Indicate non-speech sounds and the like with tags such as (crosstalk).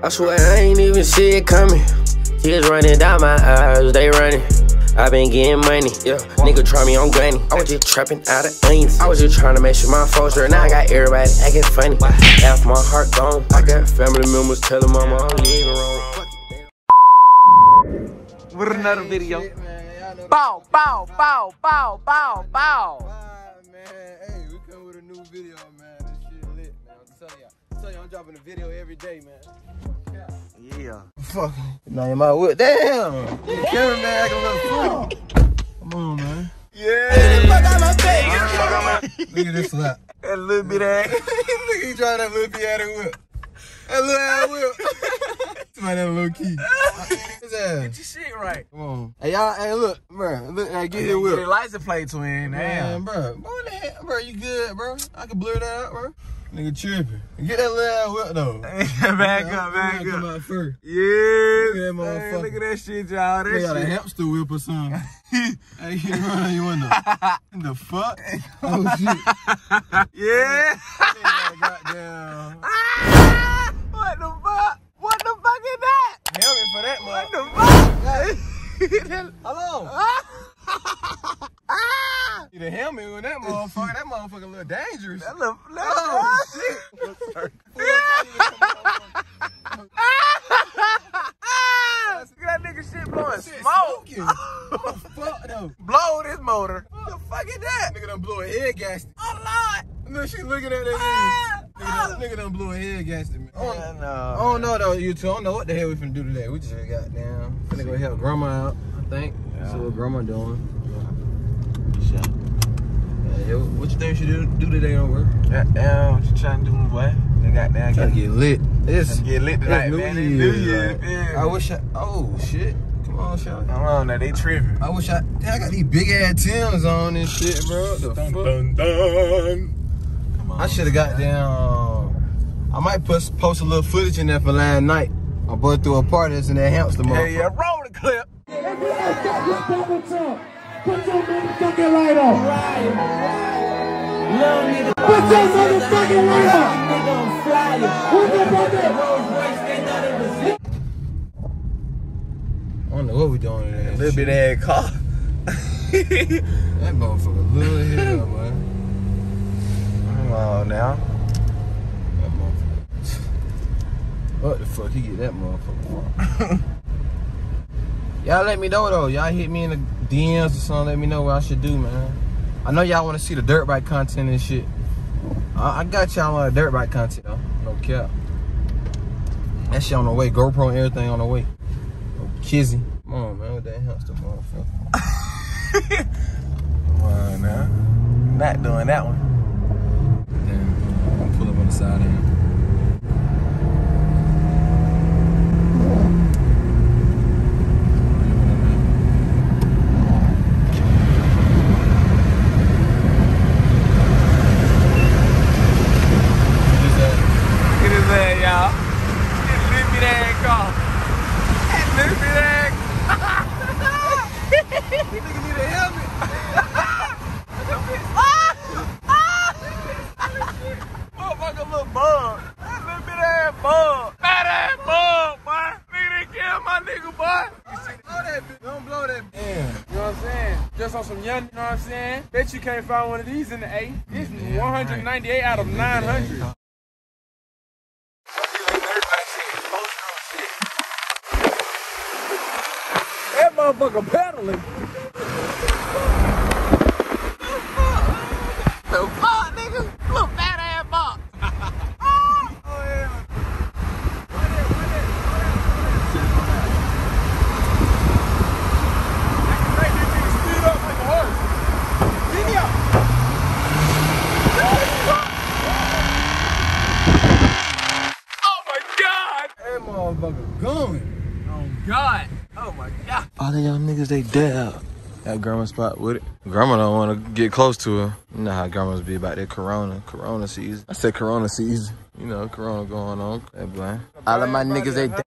I swear I ain't even see it coming. Tears running down my eyes, they running. I been getting money, yeah. Nigga try me on granny. I was just trapping out of onions. I was just trying to make sure my folks were. Now I got everybody acting funny. Half my heart gone. I got family members telling mama I'm living wrong. With another video. Bow, bow, bow, bow, bow, bow. man. Hey, we come with a new video, man. This shit lit, man. I'm telling y'all. I'm y'all, I'm dropping a video every day, man. Yeah. Fuck. Now you my whip. Damn. The cameraman acting a little fool. Come on, man. Yeah. Look at this slap. That little bit of (laughs) Look, at he trying that little piano whip. That little ass whip. (laughs) Somebody that little key. His ass. Get your shit right. Come on. Hey, y'all, hey, look, bro. Look, hey, get his Get whip. a license plate twin. Damn. bro. Bro, what the heck, bro, you good, bro? I can blur that out, bro. Nigga tripping. Get that little ass whip, though. (laughs) back up, back Come up. out first. Yeah. Look at that Hey, look at that shit, y'all. They got That a shit. hamster whip or something. (laughs) hey, you run you in the, (laughs) in the fuck? Oh shit. Yeah. Goddamn. Ah, what the fuck? What the fuck is that? Helmet for that What motherfucker. the fuck? Hello. ah! You the helmet with that motherfucker. That motherfucker a little dangerous. That little, Oh shit. Ah! Look at that nigga shit blowing smoke. the fuck though? Blow this motor. What the fuck is that? Nigga done blew a head gasket. Oh Look, she looking at that Ah! nigga. Nigga done, nigga done blew a head gasket. Man. I don't- no. I don't know though, you two. I don't know what the hell we finna do today. We just got down. Finna go help grandma out, I think. Yeah. See what grandma doing. Shit. Yeah, yo, what you do, do today on work? Goddamn, what you trying to do, boy? They got down. Trying to get lit. It's get lit tonight, it's man. It's New Year's, yeah. I wish I. Oh shit! Come on, Sean. Come on, now they tripping. I wish I. Damn, I got these big ass Tims on and shit, bro. The fuck? dun. Come on. I should have got down. Uh, I might post post a little footage in there for last night. My boy threw a party that's in that hamster Yeah, motherfucker. yeah, roll the clip. Put your motherfucking light on. Put your motherfucking light on. Who's the bucket? I don't know what we doing today. A little bit of that car. (laughs) That motherfucker little as hell, man. Come on now. That motherfucker. What the fuck he get that motherfucker from? (laughs) y'all let me know though. Y'all hit me in the DMs or something. Let me know what I should do, man. I know y'all want to see the dirt bike content and shit. I, I got y'all on the dirt bike content though. No cap. That shit on the way. GoPro and everything on the way. Oh, Kizzy. Come on, man. With that hamster motherfucker. (laughs) Come on now. Not doing that one. Damn. I'm gonna pull up on the side of him. Look at his ass, y'all. That little bit ass car. That little bit ass. Nigga need a helmet. Motherfucker little bug. That little bit ass bug. Fat ass bug, boy. Nigga, they killed my nigga, boy. That. Don't blow that bitch. Damn. You know what I'm saying? Just on some young, you know what I'm saying? Bet you can't find one of these in the A. This is 198 out of 900. That motherfucker pedaling. Motherfucker going. Oh, God. Oh, my God. All of y'all niggas, they dead. That grandma spot with it. Grandma don't want to get close to her. You know how grandmas be about that corona, corona season. I said corona season. You know, corona going on. That boy. All of my niggas, dead.